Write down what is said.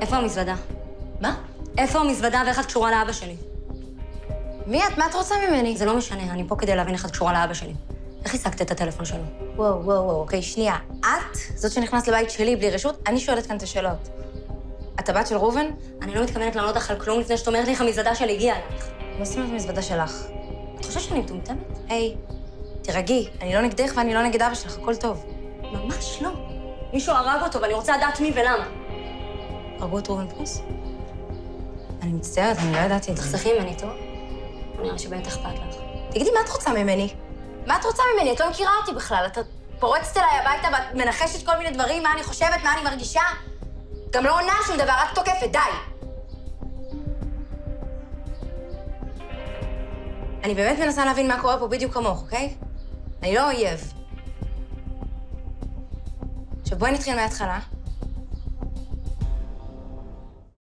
איפה המזוודה? מה? איפה המזוודה ואיך את קשורה לאבא שלי? מי את? מה את רוצה ממני? זה לא משנה, אני פה כדי להבין איך את קשורה לאבא שלי. איך השגת את הטלפון שלו? וואו, וואו, וואו, אוקיי, שנייה. את, זאת שנכנסת לבית שלי בלי רשות, אני שואלת כאן את השאלות. את הבת של ראובן? אני לא מתכוונת לענות לך על כלום לפני שאת אומרת לי איך המזוודה שלי הגיעה אלייך. מה זאת אומרת המזוודה שלך? את חושבת שאני מטומטמת? היי, תירגעי, אני לא נגדך ואני לא נגד אבא שלך, הכל טוב. ממש לא. מישהו הרג אותו ואני רוצה לדעת מי ולמה. הרגו את ראובן פרוס? אני מצטערת, אני לא ידעתי את זה. תחסכי ממני, טוב? נראה שבאמת אכפת לך. תגידי, מה את רוצה ממני? מה את רוצה ממני? את לא מכירה אותי בכלל. את פורצת אליי הביתה ואת מנחשת כל מיני דברים, מה אני חושבת, מה אני מרגישה. גם לא עונה שום דבר, רק תוקפת, די. אני באמת מנסה להבין מה קורה פה בדיוק כמוך, אוקיי? אני לא אויב. עכשיו בואי נתחיל מההתחלה.